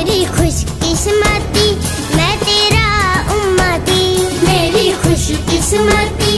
मेरी खुशकिस्मती मैं तेरा उम्मती। मेरी खुशकिस्मती